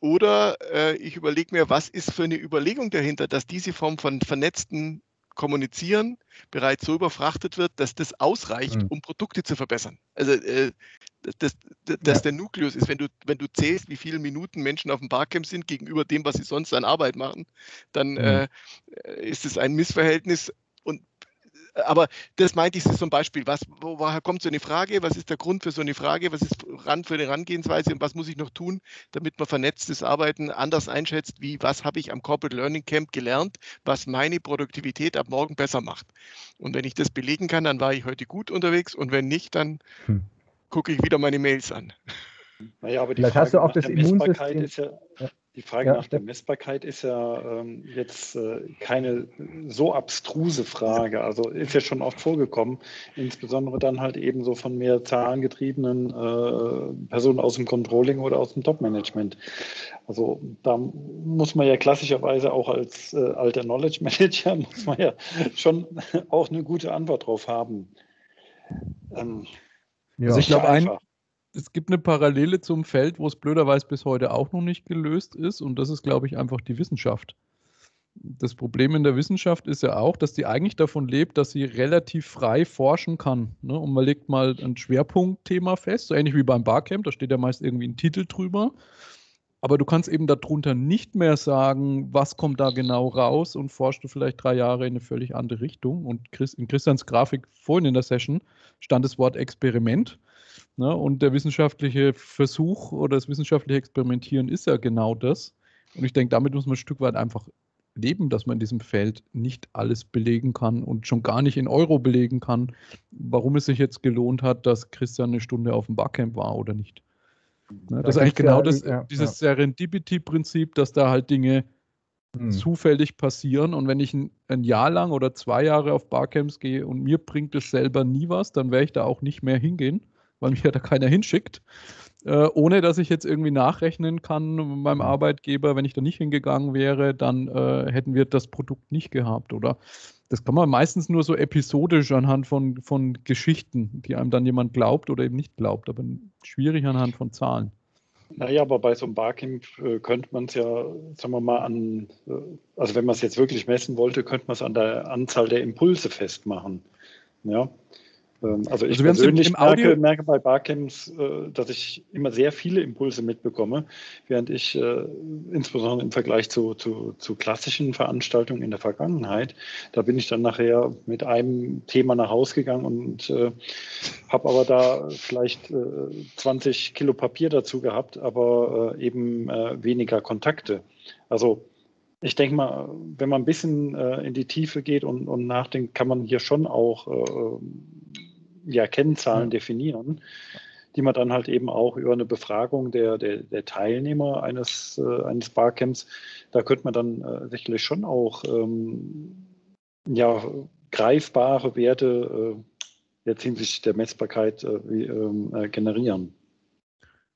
Oder äh, ich überlege mir, was ist für eine Überlegung dahinter, dass diese Form von vernetzten Kommunizieren bereits so überfrachtet wird, dass das ausreicht, mhm. um Produkte zu verbessern. Also äh, das, das, das ja. der Nukleus ist, wenn du, wenn du zählst, wie viele Minuten Menschen auf dem Barcamp sind gegenüber dem, was sie sonst an Arbeit machen, dann mhm. äh, ist es ein Missverhältnis. Und aber das meinte ich, ist so ein Beispiel. Was, woher kommt so eine Frage? Was ist der Grund für so eine Frage? Was ist ran für eine Herangehensweise und was muss ich noch tun, damit man vernetztes Arbeiten anders einschätzt, wie was habe ich am Corporate Learning Camp gelernt, was meine Produktivität ab morgen besser macht. Und wenn ich das belegen kann, dann war ich heute gut unterwegs und wenn nicht, dann hm. Gucke ich wieder meine Mails an. Naja, aber die Vielleicht Frage hast du auch das Immunsystem. Ist ja. Die Frage ja, nach der Messbarkeit ist ja ähm, jetzt äh, keine so abstruse Frage. Also ist ja schon oft vorgekommen, insbesondere dann halt eben so von mehr zahlengetriebenen äh, Personen aus dem Controlling oder aus dem Top-Management. Also da muss man ja klassischerweise auch als äh, alter Knowledge Manager, muss man ja schon auch eine gute Antwort drauf haben. Ähm, ja. Also ich glaube, ein, es gibt eine Parallele zum Feld, wo es blöderweise bis heute auch noch nicht gelöst ist. Und das ist, glaube ich, einfach die Wissenschaft. das Problem in der Wissenschaft ist ja auch, dass die eigentlich davon lebt, dass sie relativ frei forschen kann. Ne? Und man legt mal ein Schwerpunktthema fest, so ähnlich wie beim Barcamp, da steht ja meist irgendwie ein Titel drüber. Aber du kannst eben darunter nicht mehr sagen, was kommt da genau raus und forschst du vielleicht drei Jahre in eine völlig andere Richtung. Und in Christians Grafik vorhin in der Session stand das Wort Experiment. Ne? Und der wissenschaftliche Versuch oder das wissenschaftliche Experimentieren ist ja genau das. Und ich denke, damit muss man ein Stück weit einfach leben, dass man in diesem Feld nicht alles belegen kann und schon gar nicht in Euro belegen kann, warum es sich jetzt gelohnt hat, dass Christian eine Stunde auf dem Barcamp war oder nicht. Ne, das ist eigentlich genau das, ja, dieses ja. Serendipity-Prinzip, dass da halt Dinge hm. zufällig passieren und wenn ich ein, ein, Jahr lang oder zwei Jahre auf Barcamps gehe und mir bringt es selber nie was, dann werde ich da auch nicht mehr hingehen, weil mich ja da keiner hinschickt. Äh, ohne dass ich jetzt irgendwie nachrechnen kann beim mhm. Arbeitgeber, wenn ich da nicht hingegangen wäre, dann äh, hätten wir das Produkt nicht gehabt, oder? Das kann man meistens nur so episodisch anhand von, von Geschichten, die einem dann jemand glaubt oder eben nicht glaubt, aber schwierig anhand von Zahlen. Naja, aber bei so einem Barcamp äh, könnte man es ja, sagen wir mal, an, äh, also wenn man es jetzt wirklich messen wollte, könnte man es an der Anzahl der Impulse festmachen. Ja, also ich also persönlich merke, merke, bei Barcamps, äh, dass ich immer sehr viele Impulse mitbekomme, während ich äh, insbesondere im Vergleich zu, zu, zu, klassischen Veranstaltungen in der Vergangenheit, da bin ich dann nachher mit einem Thema nach Hause gegangen und äh, habe aber da vielleicht äh, 20 Kilo Papier dazu gehabt, aber äh, eben äh, weniger Kontakte. Also ich denke mal, wenn man ein bisschen in die Tiefe geht und, und nachdenkt, kann man hier schon auch ja, Kennzahlen definieren, die man dann halt eben auch über eine Befragung der, der, der Teilnehmer eines, äh, eines Barcamps, da könnte man dann äh, sicherlich schon auch ähm, ja, greifbare Werte äh, jetzt hinsichtlich der Messbarkeit äh, wie, ähm, äh, generieren.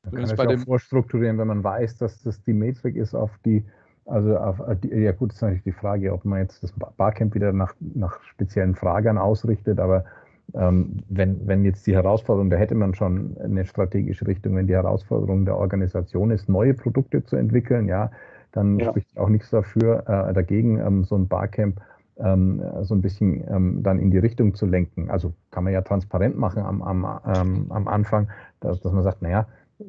Man kann es bei auch vorstrukturieren, wenn man weiß, dass das die Metrik ist, auf die also auf, die, ja gut, ist natürlich die Frage, ob man jetzt das Barcamp wieder nach, nach speziellen Fragern ausrichtet, aber wenn, wenn jetzt die Herausforderung, da hätte man schon eine strategische Richtung, wenn die Herausforderung der Organisation ist, neue Produkte zu entwickeln, ja, dann ja. spricht auch nichts dafür, äh, dagegen, ähm, so ein Barcamp ähm, so ein bisschen ähm, dann in die Richtung zu lenken. Also kann man ja transparent machen am, am, ähm, am Anfang, dass, dass man sagt, naja,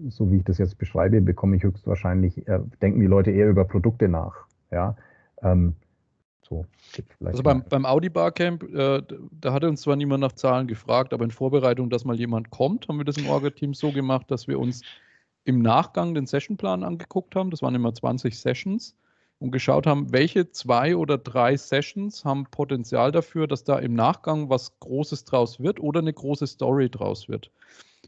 so wie ich das jetzt beschreibe, bekomme ich höchstwahrscheinlich, äh, denken die Leute eher über Produkte nach. Ja, ähm, so, also beim, beim Audi Barcamp, äh, da hatte uns zwar niemand nach Zahlen gefragt, aber in Vorbereitung, dass mal jemand kommt, haben wir das im Orga-Team so gemacht, dass wir uns im Nachgang den Sessionplan angeguckt haben. Das waren immer 20 Sessions und geschaut haben, welche zwei oder drei Sessions haben Potenzial dafür, dass da im Nachgang was Großes draus wird oder eine große Story draus wird.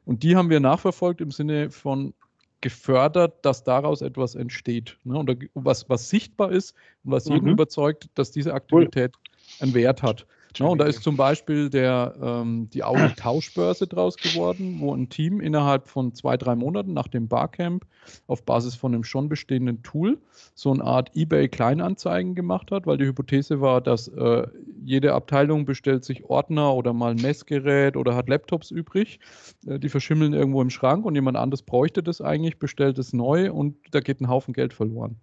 Und die haben wir nachverfolgt im Sinne von, gefördert, dass daraus etwas entsteht. Ne? Und was, was sichtbar ist und was mhm. jeden überzeugt, dass diese Aktivität cool. einen Wert hat. Ja, und da ist zum Beispiel der, ähm, die Audi-Tauschbörse draus geworden, wo ein Team innerhalb von zwei, drei Monaten nach dem Barcamp auf Basis von einem schon bestehenden Tool so eine Art eBay-Kleinanzeigen gemacht hat, weil die Hypothese war, dass äh, jede Abteilung bestellt sich Ordner oder mal ein Messgerät oder hat Laptops übrig. Äh, die verschimmeln irgendwo im Schrank und jemand anderes bräuchte das eigentlich, bestellt es neu und da geht ein Haufen Geld verloren.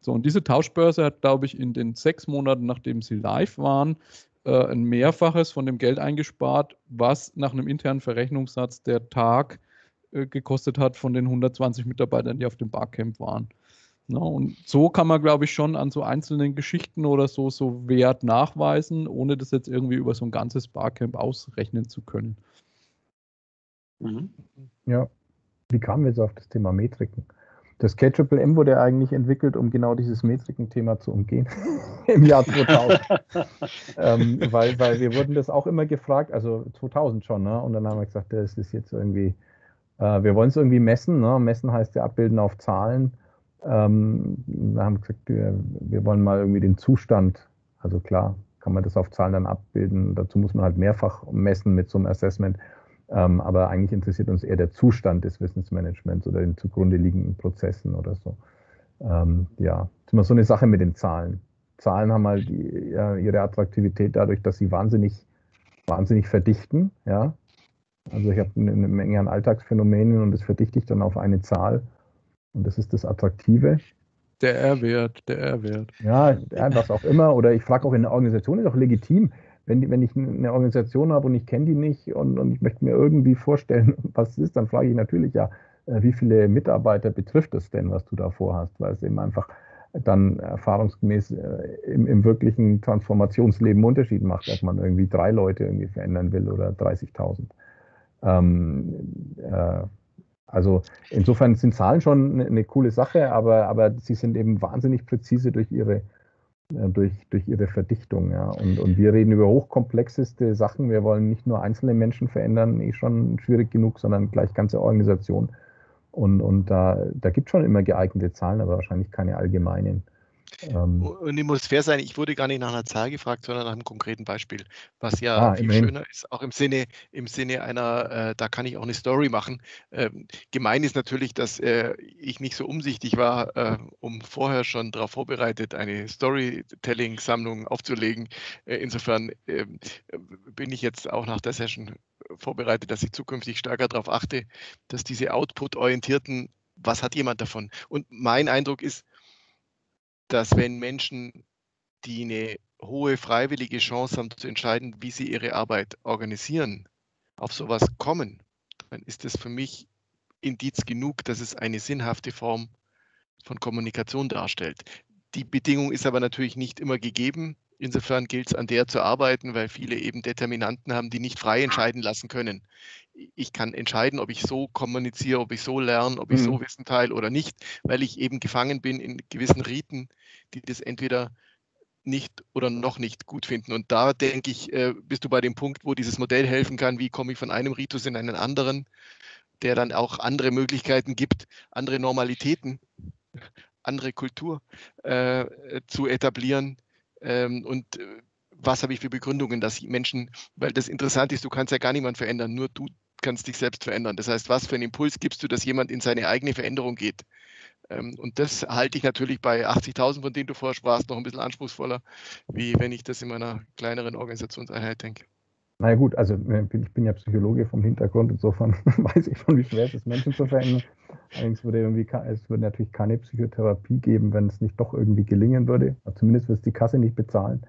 So, und diese Tauschbörse hat, glaube ich, in den sechs Monaten, nachdem sie live waren, äh, ein Mehrfaches von dem Geld eingespart, was nach einem internen Verrechnungssatz der Tag äh, gekostet hat von den 120 Mitarbeitern, die auf dem Barcamp waren. Na, und so kann man, glaube ich, schon an so einzelnen Geschichten oder so, so Wert nachweisen, ohne das jetzt irgendwie über so ein ganzes Barcamp ausrechnen zu können. Mhm. Ja, wie kamen wir jetzt auf das Thema Metriken? Das K-Triple-M wurde eigentlich entwickelt, um genau dieses Metriken-Thema zu umgehen im Jahr 2000. ähm, weil, weil wir wurden das auch immer gefragt, also 2000 schon, ne? und dann haben wir gesagt, das ist jetzt irgendwie, äh, wir wollen es irgendwie messen. Ne? Messen heißt ja abbilden auf Zahlen. Ähm, wir haben gesagt, wir, wir wollen mal irgendwie den Zustand, also klar, kann man das auf Zahlen dann abbilden. Dazu muss man halt mehrfach messen mit so einem Assessment. Ähm, aber eigentlich interessiert uns eher der Zustand des Wissensmanagements oder den zugrunde liegenden Prozessen oder so. Ähm, ja, das ist immer so eine Sache mit den Zahlen. Zahlen haben halt ihre Attraktivität dadurch, dass sie wahnsinnig, wahnsinnig verdichten. Ja? Also ich habe eine, eine Menge an Alltagsphänomenen und das verdichte ich dann auf eine Zahl. Und das ist das Attraktive. Der R-Wert, der R-Wert. Ja, was auch immer. Oder ich frage auch in der Organisation, ist auch legitim. Wenn, wenn ich eine Organisation habe und ich kenne die nicht und, und ich möchte mir irgendwie vorstellen, was es ist, dann frage ich natürlich ja, äh, wie viele Mitarbeiter betrifft es denn, was du da vorhast, weil es eben einfach dann erfahrungsgemäß äh, im, im, wirklichen Transformationsleben Unterschied macht, ob man irgendwie drei Leute irgendwie verändern will oder 30.000. Ähm, äh, also insofern sind Zahlen schon eine, eine, coole Sache, aber, aber sie sind eben wahnsinnig präzise durch ihre, durch, durch ihre Verdichtung. Ja. Und, und wir reden über hochkomplexeste Sachen. Wir wollen nicht nur einzelne Menschen verändern, eh schon schwierig genug, sondern gleich ganze Organisationen. Und, und da, da gibt es schon immer geeignete Zahlen, aber wahrscheinlich keine allgemeinen. Ähm, und ich muss fair sein, ich wurde gar nicht nach einer Zahl gefragt, sondern nach einem konkreten Beispiel, was ja ah, viel immerhin. schöner ist, auch im Sinne, im Sinne einer, äh, da kann ich auch eine Story machen. Ähm, gemein ist natürlich, dass äh, ich nicht so umsichtig war, äh, um vorher schon darauf vorbereitet, eine Storytelling-Sammlung aufzulegen. Äh, insofern ähm, bin ich jetzt auch nach der Session vorbereitet, dass ich zukünftig stärker darauf achte, dass diese output-orientierten, was hat jemand davon? Und mein Eindruck ist, dass wenn Menschen, die eine hohe freiwillige Chance haben zu entscheiden, wie sie ihre Arbeit organisieren, auf sowas kommen, dann ist das für mich Indiz genug, dass es eine sinnhafte Form von Kommunikation darstellt. Die Bedingung ist aber natürlich nicht immer gegeben. Insofern gilt es an der zu arbeiten, weil viele eben Determinanten haben, die nicht frei entscheiden lassen können. Ich kann entscheiden, ob ich so kommuniziere, ob ich so lerne, ob ich mhm. so Wissen teile oder nicht, weil ich eben gefangen bin in gewissen Riten, die das entweder nicht oder noch nicht gut finden. Und da denke ich, äh, bist du bei dem Punkt, wo dieses Modell helfen kann, wie komme ich von einem Ritus in einen anderen, der dann auch andere Möglichkeiten gibt, andere Normalitäten, andere Kultur äh, zu etablieren, ähm, und äh, was habe ich für Begründungen, dass Menschen, weil das Interessante ist, du kannst ja gar niemanden verändern, nur du kannst dich selbst verändern. Das heißt, was für einen Impuls gibst du, dass jemand in seine eigene Veränderung geht? Ähm, und das halte ich natürlich bei 80.000, von denen du vorher sprachst, noch ein bisschen anspruchsvoller, wie wenn ich das in meiner kleineren Organisationseinheit denke. Naja gut, also äh, ich bin ja Psychologe vom Hintergrund, insofern weiß ich schon, wie schwer es ist, Menschen zu verändern. Allerdings würde irgendwie, es würde natürlich keine Psychotherapie geben, wenn es nicht doch irgendwie gelingen würde. Zumindest wird es die Kasse nicht bezahlen.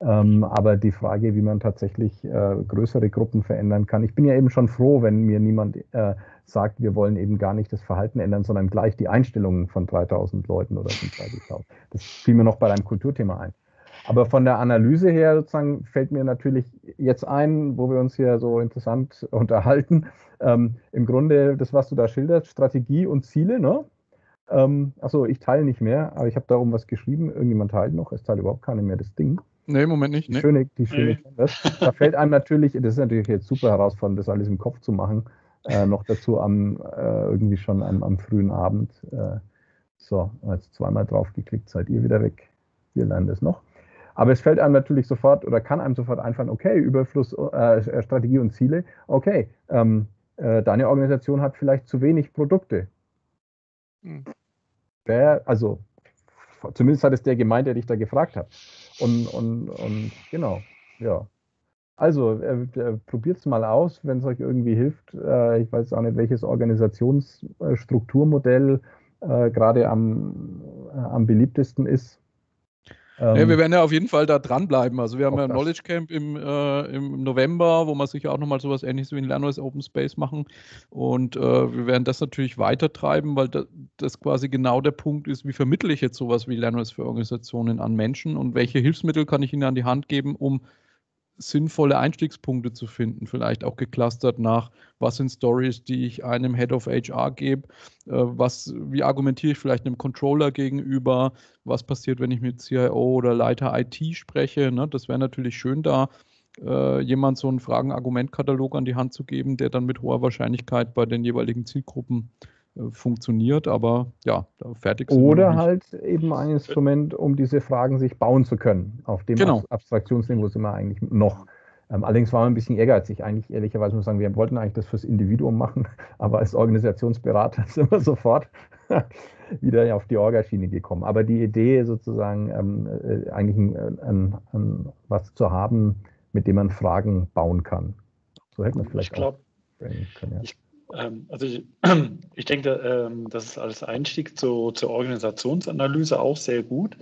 Ähm, aber die Frage, wie man tatsächlich äh, größere Gruppen verändern kann. Ich bin ja eben schon froh, wenn mir niemand äh, sagt, wir wollen eben gar nicht das Verhalten ändern, sondern gleich die Einstellungen von 3000 Leuten oder 30.000. Das fiel mir noch bei deinem Kulturthema ein. Aber von der Analyse her sozusagen fällt mir natürlich jetzt ein, wo wir uns hier so interessant unterhalten, ähm, im Grunde das, was du da schilderst, Strategie und Ziele, ne? Ähm, achso, ich teile nicht mehr, aber ich habe darum was geschrieben. Irgendjemand teilt noch, es teilt überhaupt keiner mehr das Ding. Nee, im Moment nicht. Die nee. schöne, die schöne nee. Da fällt einem natürlich, das ist natürlich jetzt super herausfordernd, das alles im Kopf zu machen. Äh, noch dazu am äh, irgendwie schon am, am frühen Abend. Äh, so, jetzt zweimal drauf geklickt, seid ihr wieder weg. Wir lernen das noch. Aber es fällt einem natürlich sofort oder kann einem sofort einfallen, okay, Überfluss, äh, äh, Strategie und Ziele, okay, ähm, äh, deine Organisation hat vielleicht zu wenig Produkte. Hm. Der, also, zumindest hat es der gemeint, der dich da gefragt hat. Und, und, und genau, ja. Also, äh, äh probiert es mal aus, wenn es euch irgendwie hilft. Äh, ich weiß auch nicht, welches Organisationsstrukturmodell äh, gerade am, am beliebtesten ist. Ähm, ja, wir werden ja auf jeden Fall da dranbleiben. Also wir haben ja ein Knowledge Camp im, äh, im November, wo wir sicher auch nochmal sowas ähnliches wie ein Lernwise Open Space machen. Und äh, wir werden das natürlich weiter treiben, weil das, das, quasi genau der Punkt ist, wie vermittle ich jetzt sowas wie Lernwise für Organisationen an Menschen und welche Hilfsmittel kann ich ihnen an die Hand geben, um sinnvolle Einstiegspunkte zu finden, vielleicht auch geclustert nach, was sind Stories, die ich einem Head of HR gebe, äh, was, wie argumentiere ich vielleicht einem Controller gegenüber, was passiert, wenn ich mit CIO oder Leiter IT spreche. Ne? Das wäre natürlich schön, da äh, jemand so einen Fragen-Argument-Katalog an die Hand zu geben, der dann mit hoher Wahrscheinlichkeit bei den jeweiligen Zielgruppen funktioniert, aber ja, fertig sind Oder halt eben ein Instrument, um diese Fragen sich bauen zu können. Auf dem genau. Abstraktionsniveau sind wir eigentlich noch. Ähm, allerdings waren wir ein bisschen ehrgeizig. Eigentlich, ehrlicherweise muss ich sagen, wir wollten eigentlich das fürs Individuum machen, aber als Organisationsberater sind wir sofort wieder auf die Orgaschiene gekommen. Aber die Idee sozusagen, ähm, äh, eigentlich ein, ein, ein, was zu haben, mit dem man Fragen bauen kann. So hätte man vielleicht ich glaub, auch können. Ja. Ich also ich, ich denke, ähm, das ist als Einstieg zu, zur Organisationsanalyse auch sehr gut.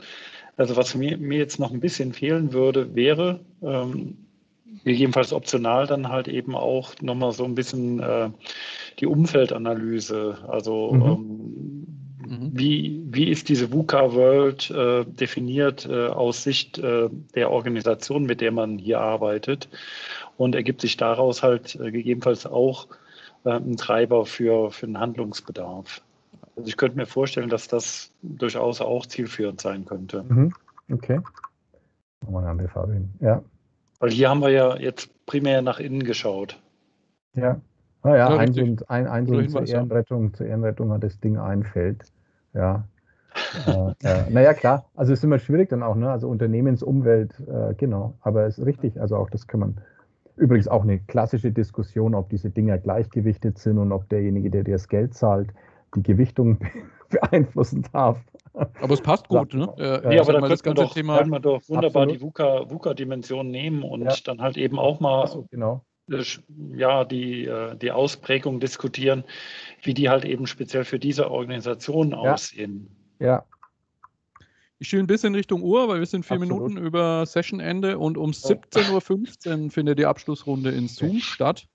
Also was mir, mir jetzt noch ein bisschen fehlen würde, wäre ähm, gegebenenfalls optional dann halt eben auch nochmal so ein bisschen äh, die Umfeldanalyse. Also mhm. ähm, mhm. wie, wie ist diese VUCA-World äh, definiert äh, aus Sicht der Organisation, mit der man hier arbeitet? Und ergibt sich daraus halt gegebenenfalls auch ein Treiber für, für einen Handlungsbedarf. Also ich könnte mir vorstellen, dass das durchaus auch zielführend sein könnte. Mhm. Okay. Nochmal eine andere Farbe hin. Ja. Weil hier haben wir ja jetzt primär nach innen geschaut. Ja. Naja, ja, ein, und, ein, ein und zur Ehrenrettung, zur Ehrenrettung hat das Ding ein Feld. Ja. äh, äh, naja, klar, also es ist immer schwierig dann auch, ne? Also Unternehmensumwelt, äh, genau, aber es ist richtig, also auch das kann man Übrigens auch eine klassische Diskussion, ob diese Dinger gleichgewichtet sind und ob derjenige, der dir das Geld zahlt, die Gewichtung beeinflussen darf. Aber es passt gut, ne? Äh, ja, aber da könnte man, doch, Thema, kann man doch wunderbar absolut. die VUCA-Dimension nehmen und ja. dann halt eben auch mal so, genau. ja, die, äh, die Ausprägung diskutieren, wie die halt eben speziell für diese Organisation ja. aussehen. Ja, ich schiele ein bisschen Richtung Uhr, weil wir sind vier Absolut. Minuten über Sessionende und um 17.15 Uhr findet die Abschlussrunde in Zoom statt.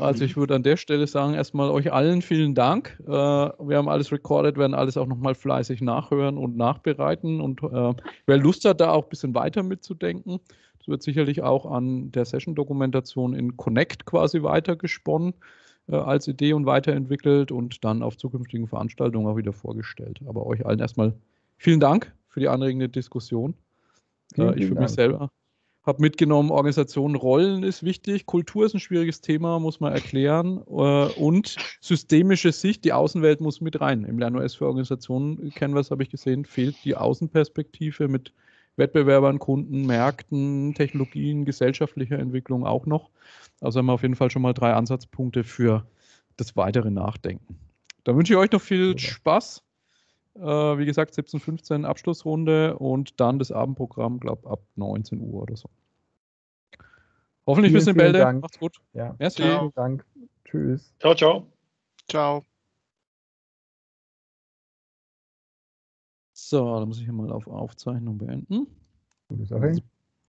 Also ich würde an der Stelle sagen, erstmal euch allen vielen Dank. Äh, wir haben alles recorded, werden alles auch nochmal fleißig nachhören und nachbereiten. Und äh, wer Lust hat, da auch ein bisschen weiter mitzudenken, das wird sicherlich auch an der Session-Dokumentation in Connect quasi weitergesponnen äh, als Idee und weiterentwickelt und dann auf zukünftigen Veranstaltungen auch wieder vorgestellt. Aber euch allen erstmal vielen Dank für die anregende Diskussion. Vielen, ich für Dank. mich selber habe mitgenommen, Organisation, Rollen ist wichtig, Kultur ist ein schwieriges Thema, muss man erklären äh, und systemische Sicht, die Außenwelt muss mit rein. Im LernOS für Organisationen Canvas habe ich gesehen, fehlt die Außenperspektive mit Wettbewerbern, Kunden, Märkten, Technologien, gesellschaftlicher Entwicklung auch noch. Also haben wir auf jeden Fall schon mal drei Ansatzpunkte für das weitere Nachdenken. Dann wünsche ich euch noch viel Spaß äh, wie gesagt, 17.15 Abschlussrunde und dann das Abendprogramm, glaube ab 19 Uhr oder so. Hoffentlich bis in Bälde. Dank. Macht's gut. Ja. Merci. Vielen Dank. Tschüss. Ciao, ciao. Ciao. So, dann muss ich hier mal auf Aufzeichnung beenden. Gute Sache.